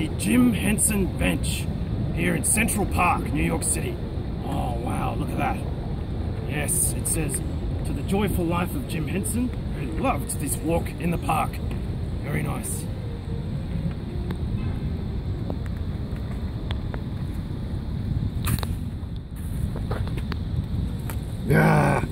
the Jim Henson Bench here in Central Park, New York City. Oh wow, look at that. Yes, it says, to the joyful life of Jim Henson, who loved this walk in the park. Very nice. Yeah.